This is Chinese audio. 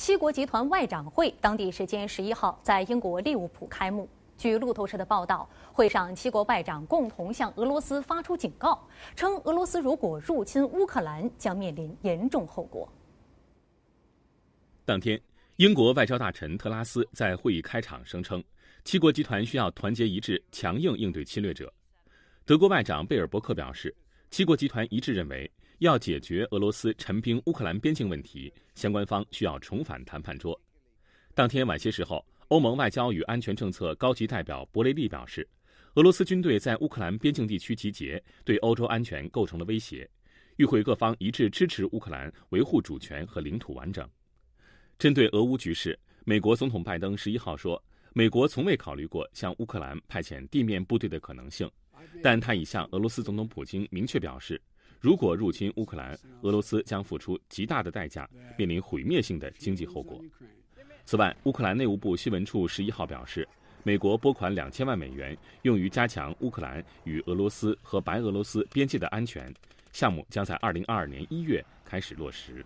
七国集团外长会当地时间十一号在英国利物浦开幕。据路透社的报道，会上七国外长共同向俄罗斯发出警告，称俄罗斯如果入侵乌克兰，将面临严重后果。当天，英国外交大臣特拉斯在会议开场声称，七国集团需要团结一致，强硬应对侵略者。德国外长贝尔伯克表示，七国集团一致认为。要解决俄罗斯陈兵乌克兰边境问题，相关方需要重返谈判桌。当天晚些时候，欧盟外交与安全政策高级代表博雷利表示，俄罗斯军队在乌克兰边境地区集结，对欧洲安全构成了威胁，与会各方一致支持乌克兰维护主权和领土完整。针对俄乌局势，美国总统拜登十一号说，美国从未考虑过向乌克兰派遣地面部队的可能性，但他已向俄罗斯总统普京明确表示。如果入侵乌克兰，俄罗斯将付出极大的代价，面临毁灭性的经济后果。此外，乌克兰内务部新闻处十一号表示，美国拨款两千万美元用于加强乌克兰与俄罗斯和白俄罗斯边界的安全，项目将在二零二二年一月开始落实。